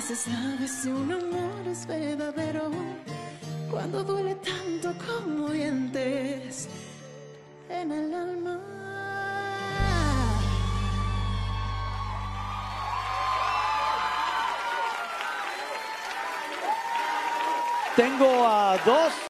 se sabe si un amor es verdadero cuando duele tanto como dientes en el alma. Tengo a dos